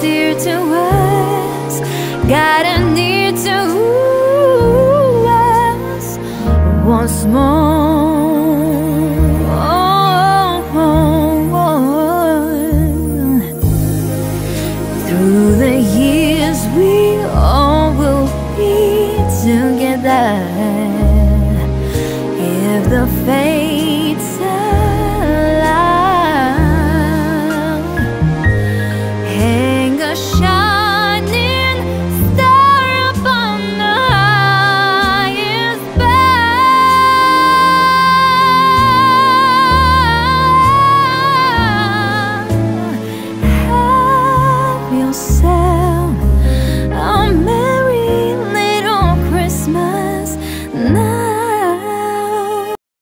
Dear to us, gotten near to us once more. Through the years, we all will be together. If the fate